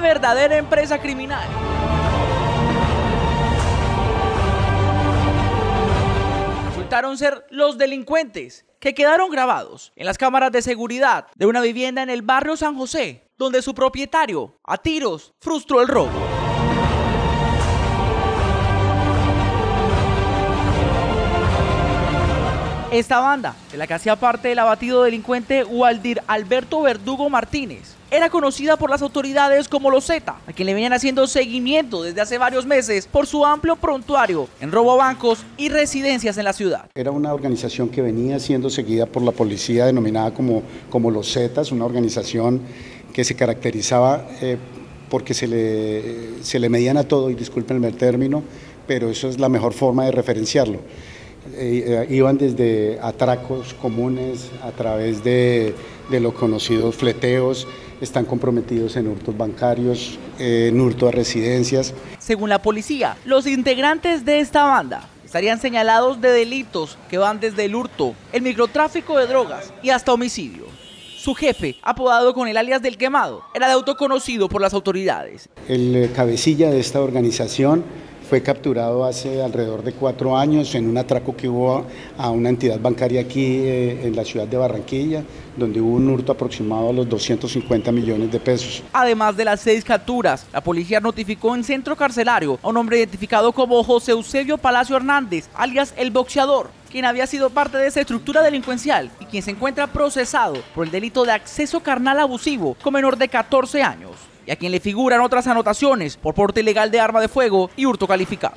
verdadera empresa criminal. Resultaron ser los delincuentes que quedaron grabados en las cámaras de seguridad de una vivienda en el barrio San José, donde su propietario, a tiros, frustró el robo. Esta banda, de la que hacía parte el abatido delincuente Waldir Alberto Verdugo Martínez, era conocida por las autoridades como los Z, a quien le venían haciendo seguimiento desde hace varios meses por su amplio prontuario en robo a bancos y residencias en la ciudad. Era una organización que venía siendo seguida por la policía denominada como, como los Zetas, una organización que se caracterizaba eh, porque se le, se le medían a todo, y discúlpenme el término, pero eso es la mejor forma de referenciarlo. Eh, eh, iban desde atracos comunes a través de, de los conocidos fleteos, están comprometidos en hurtos bancarios, en hurto a residencias. Según la policía, los integrantes de esta banda estarían señalados de delitos que van desde el hurto, el microtráfico de drogas y hasta homicidio. Su jefe, apodado con el alias del quemado, era de autoconocido por las autoridades. El cabecilla de esta organización fue capturado hace alrededor de cuatro años en un atraco que hubo a una entidad bancaria aquí eh, en la ciudad de Barranquilla, donde hubo un hurto aproximado a los 250 millones de pesos. Además de las seis capturas, la policía notificó en centro carcelario a un hombre identificado como José Eusebio Palacio Hernández, alias El Boxeador, quien había sido parte de esa estructura delincuencial y quien se encuentra procesado por el delito de acceso carnal abusivo con menor de 14 años y a quien le figuran otras anotaciones por porte ilegal de arma de fuego y hurto calificado.